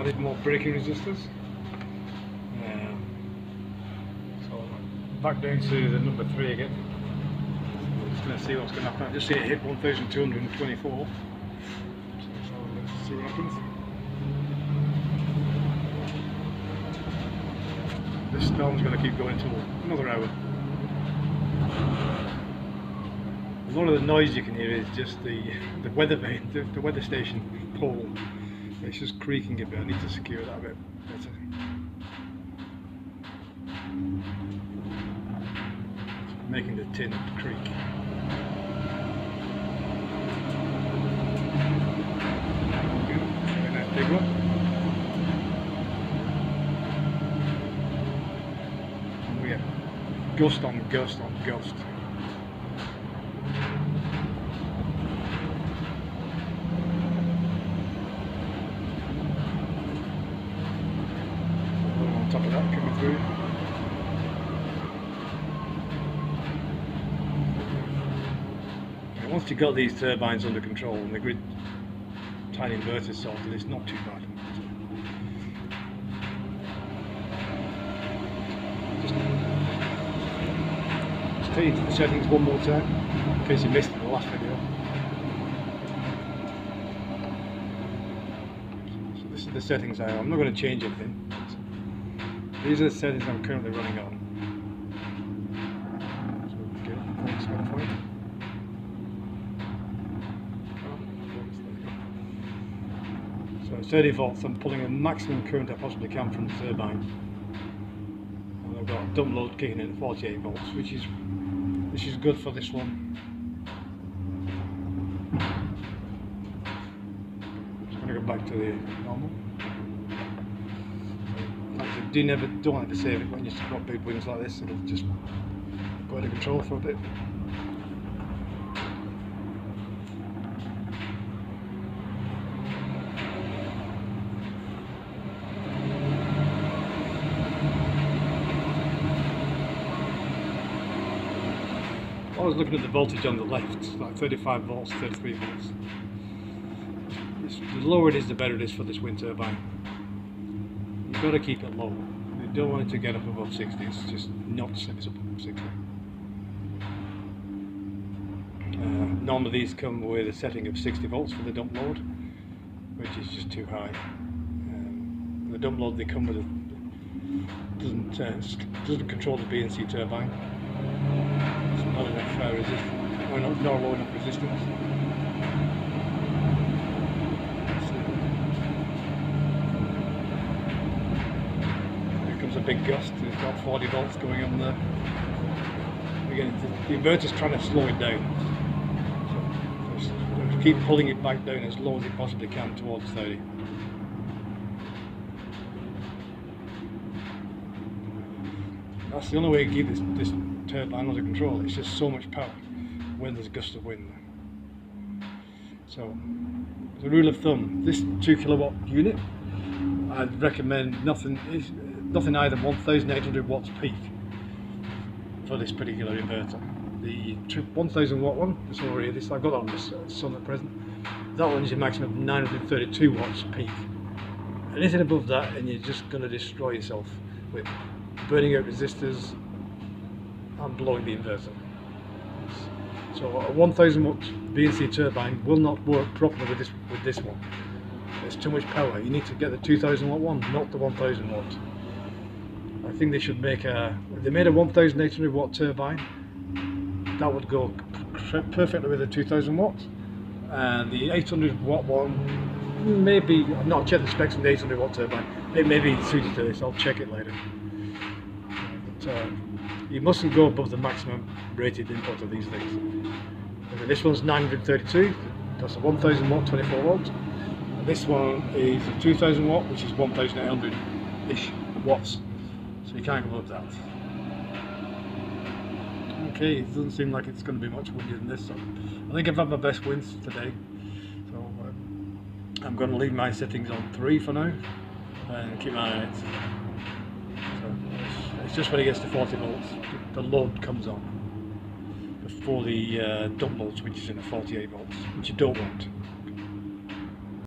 added more braking resistors. Um, so back down to the number three again. We're just going to see what's going to happen. I just see it hit 1,224. So let's see what happens. This storm's going to keep going till another hour. A lot of the noise you can hear is just the the weather vane, the, the weather station pole. It's just creaking a bit. I need to secure that a bit better. Making the tin creak. Big one. Oh, Have gust on gust on gust. Top of coming through. Once you've got these turbines under control and the grid tied inverters sorted, it's not too bad. Just, just tell you the settings one more time, in case you missed the last video. So this is the settings I am. I'm not going to change anything. These are the settings I'm currently running on. So, okay, thanks, Wi-Fi. So 30 volts, I'm pulling the maximum current I possibly can from the turbine. And I've got a dump load kicking in at 48 volts, which is which is good for this one. I'm Just gonna go back to the normal. Do never don't like to save it when you've got big wings like this. It'll just go out of control for a bit. I was looking at the voltage on the left, like 35 volts, 33 volts. The lower it is, the better it is for this wind turbine. You've got to keep it low. You don't want it to get up above 60. It's just not sensible. 60. Uh, normally these come with a setting of 60 volts for the dump load, which is just too high. Um, the dump load they come with a, doesn't uh, doesn't control the B&C turbine. It's not enough uh, resistance, or not, not low enough resistance. Here comes a big gust. It's got 40 volts going on there. Again, the the inverter's trying to slow it down. So just just keep pulling it back down as low as it possibly can towards 30. That's the only way to keep this, this turbine under control. It's just so much power when there's a gust of wind. So, a rule of thumb, this two kilowatt unit, I'd recommend nothing nothing higher than 1,800 watts peak for this particular inverter. The two- 1,000 watt one, this one here, this I've got on this uh, sun at present. That one is a maximum of 932 watts peak. Anything above that, and you're just going to destroy yourself with burning out resistors and blowing the inverter. So a 1000 watt B&C turbine will not work properly with this with this one. There's too much power. You need to get the 2000 watt one, not the 1000 watt. I think they should make a. They made a 1800 watt turbine, that would go perfectly with a 2000 watts. And the 800 watt one, maybe I've not checked the specs on the 800 watt turbine. It may be suited to this. I'll check it later. But, uh, you mustn't go above the maximum rated input of these things. Okay, this one's 932, that's a 1000 watt, 24 volts. This one is a 2000 watt, which is 1800 ish watts. So you can't go above that. Okay, it doesn't seem like it's going to be much windier than this. So I think I've had my best winds today. So um, I'm going to leave my settings on 3 for now and keep my eye on it. So it's, just when it gets to 40 volts, the load comes on before the uh, dump load switches in at 48 volts, which you don't want.